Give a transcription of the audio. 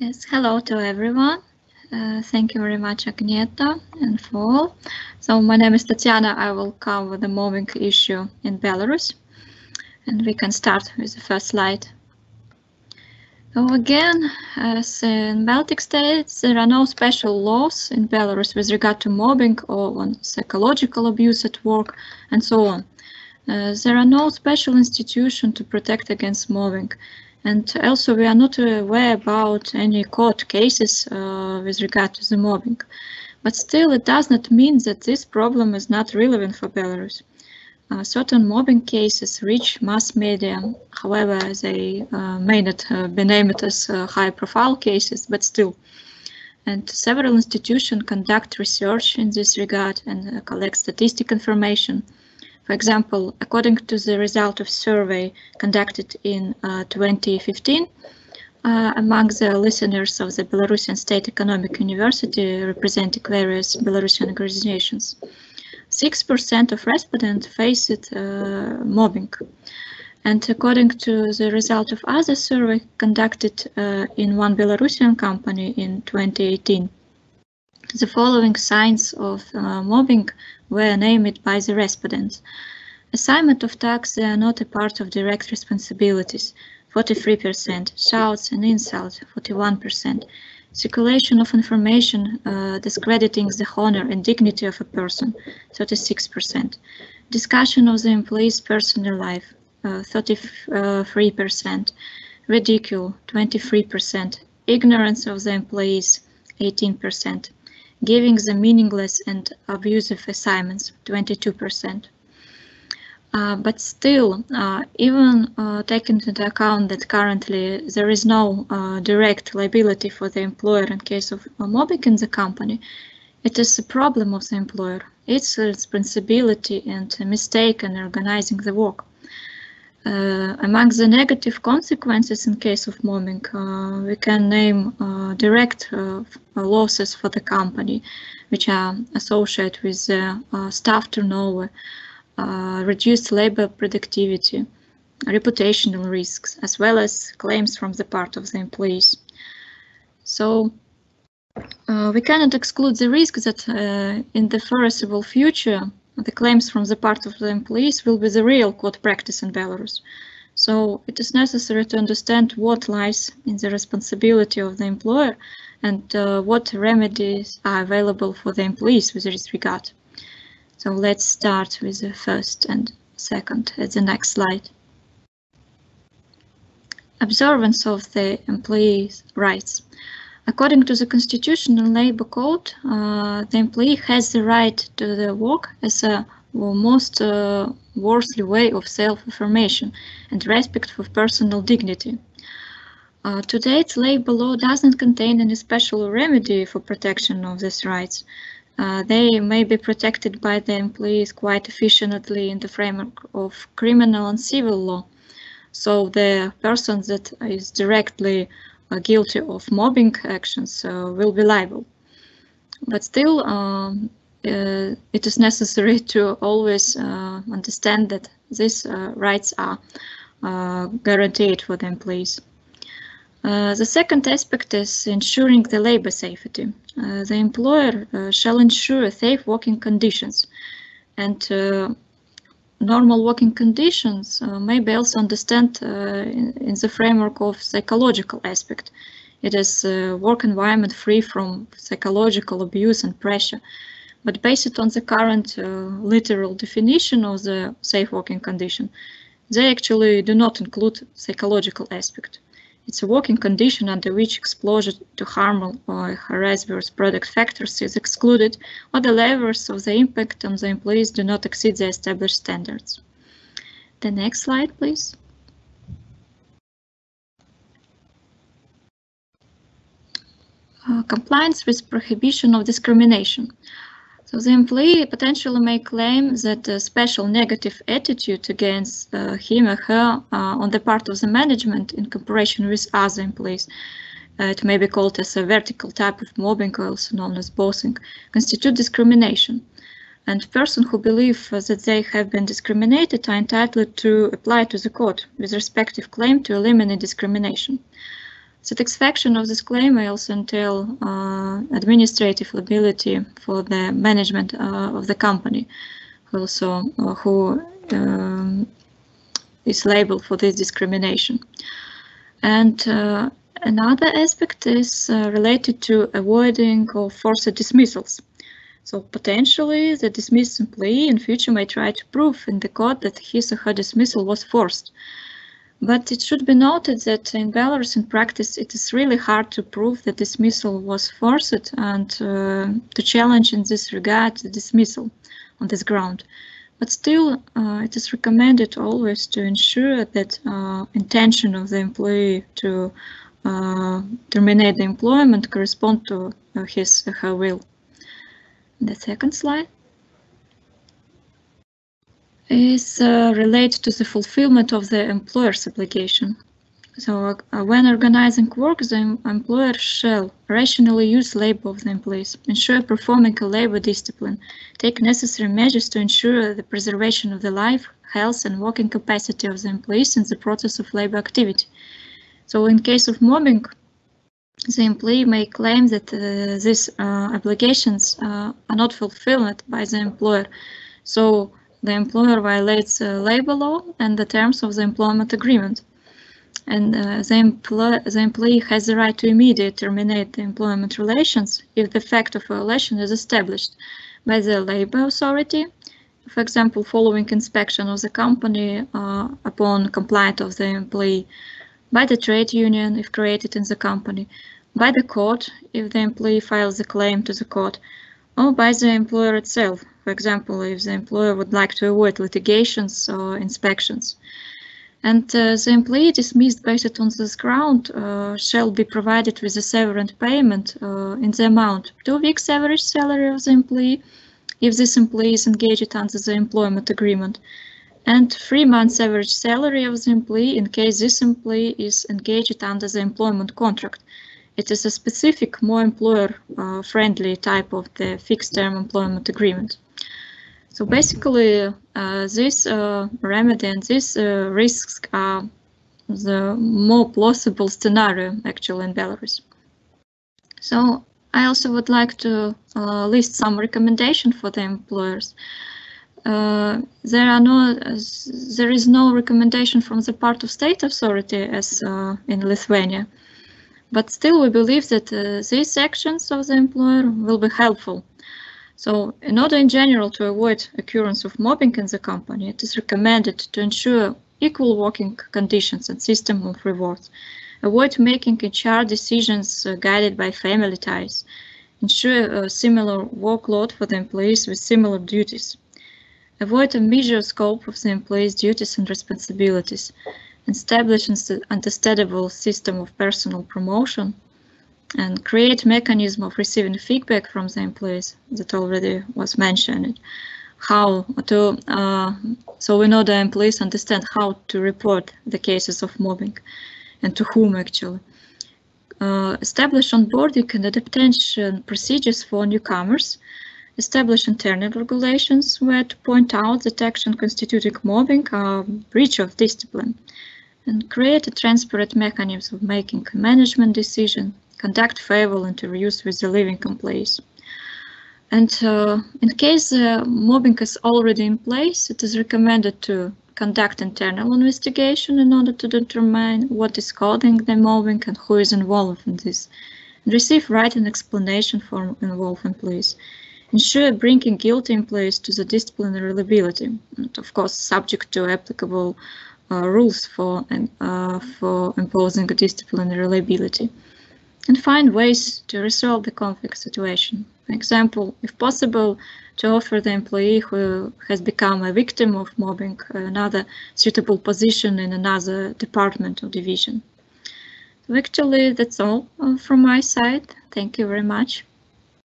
Yes, hello to everyone. Uh, thank you very much, Agneta and Fall. So my name is Tatiana. I will cover the mobbing issue in Belarus. And we can start with the first slide. So again, as in Baltic states, there are no special laws in Belarus with regard to mobbing or on psychological abuse at work and so on. Uh, there are no special institutions to protect against mobbing. And also we are not aware about any court cases uh, with regard to the mobbing. But still it does not mean that this problem is not relevant for Belarus. Uh, certain mobbing cases reach mass media, however they uh, may not uh, be named as uh, high profile cases, but still. And several institutions conduct research in this regard and uh, collect statistic information for example, according to the result of survey conducted in uh, 2015, uh, among the listeners of the Belarusian State Economic University representing various Belarusian organizations, 6% of respondents faced uh, mobbing. And according to the result of other survey conducted uh, in one Belarusian company in 2018, the following signs of uh, mobbing were named by the respondents. Assignment of tasks are not a part of direct responsibilities, 43%, shouts and insults, 41%, circulation of information uh, discrediting the honor and dignity of a person, 36%, discussion of the employee's personal life, uh, 33%, ridicule, 23%, ignorance of the employees, 18%, giving the meaningless and abusive assignments, 22%. Uh, but still, uh, even uh, taking into account that currently there is no uh, direct liability for the employer in case of mobbing in the company, it is a problem of the employer. It's a responsibility and a mistake in organizing the work. Uh, among the negative consequences in case of mobbing, uh, we can name uh, direct losses for the company, which are associated with staff turnover, reduced labor productivity, reputational risks, as well as claims from the part of the employees. So uh, we cannot exclude the risk that uh, in the foreseeable future, the claims from the part of the employees will be the real court practice in Belarus. So it is necessary to understand what lies in the responsibility of the employer and uh, what remedies are available for the employees with this regard. So let's start with the first and second at the next slide. Observance of the employees' rights. According to the Constitution and Labor Code, uh, the employee has the right to the work as a most uh, worthy way of self-affirmation and respect for personal dignity. Uh, to date, labor law doesn't contain any special remedy for protection of these rights. Uh, they may be protected by the employees quite efficiently in the framework of criminal and civil law. So the person that is directly guilty of mobbing actions uh, will be liable. But still, um, uh, it is necessary to always uh, understand that these rights are guaranteed for the employees. Uh, the second aspect is ensuring the labor safety. Uh, the employer uh, shall ensure safe working conditions and normal working conditions uh, maybe also understand uh, in, in, the framework of psychological aspect. It is a work environment free from psychological abuse and pressure. But based on the current uh, literal definition of the safe working condition, they actually do not include psychological aspect. It's a working condition under which exposure to harmful or hazardous product factors is excluded or the levels of the impact on the employees do not exceed the established standards. The next slide, please. Uh, compliance with prohibition of discrimination. So the employee potentially may claim that a special negative attitude against uh, him or her uh, on the part of the management in comparison with other employees. Uh, it may be called as a vertical type of mobbing, also known as bossing, constitute discrimination. And persons who believe that they have been discriminated are entitled to apply to the court with respective claim to eliminate discrimination. Satisfaction of this claim may also entail uh, administrative liability for the management uh, of the company, also uh, who um, is liable for this discrimination. And uh, another aspect is related to avoiding of forced dismissals. So potentially the dismissed employee in future may try to prove in the court that his or her dismissal was forced. But it should be noted that in Belarus in practice it is really hard to prove that dismissal was forced and uh, to challenge in this regard the dismissal on this ground. But still, uh, it is recommended always to ensure that uh, intention of the employee to uh, terminate the employment correspond to uh, his her will. The second slide is uh, related to the fulfillment of the employer's obligation. So uh, when organizing work, the employer shall rationally use labor of the employees, ensure performing a labor discipline, take necessary measures to ensure the preservation of the life, health and working capacity of the employees in the process of labor activity. So in case of mobbing, the employee may claim that uh, these uh, obligations uh, are not fulfilled by the employer. So the employer violates uh, labor law and the terms of the employment agreement. And uh, the, employ the employee has the right to immediately terminate the employment relations if the fact of violation is established by the labor authority, for example, following inspection of the company uh, upon complaint of the employee, by the trade union if created in the company, by the court if the employee files a claim to the court, or by the employer itself, for example, if the employer would like to avoid litigations or inspections and uh, the employee dismissed based on this ground uh, shall be provided with a severance payment uh, in the amount two weeks average salary of the employee if this employee is engaged under the employment agreement and three months average salary of the employee in case this employee is engaged under the employment contract. It is a specific, more employer-friendly uh, type of the fixed-term employment agreement. So basically, uh, this uh, remedy and these uh, risks are the more plausible scenario actually in Belarus. So I also would like to uh, list some recommendation for the employers. Uh, there are no, there is no recommendation from the part of state authority as uh, in Lithuania, but still we believe that these actions of the employer will be helpful so in order in general to avoid occurrence of mobbing in the company, it is recommended to ensure equal working conditions and system of rewards. Avoid making HR decisions uh, guided by family ties. Ensure a similar workload for the employees with similar duties. Avoid a measure scope of the employees' duties and responsibilities. Establish an understandable system of personal promotion and create mechanism of receiving feedback from the employees that already was mentioned. How to, uh, so we know the employees understand how to report the cases of mobbing and to whom actually. Uh, establish onboarding and adaptation procedures for newcomers. Establish internal regulations where to point out that action constituting mobbing are breach of discipline. And create a transparent mechanism of making management decision conduct farewell interviews with the living employees. And uh, in case uh, mobbing is already in place, it is recommended to conduct internal investigation in order to determine what is causing the mobbing and who is involved in this, and receive written explanation from involved employees. Ensure bringing guilty employees to the disciplinary liability, and of course subject to applicable uh, rules for, uh, for imposing a disciplinary liability and find ways to resolve the conflict situation. For example, if possible, to offer the employee who has become a victim of mobbing another suitable position in another department or division. So actually, that's all uh, from my side. Thank you very much.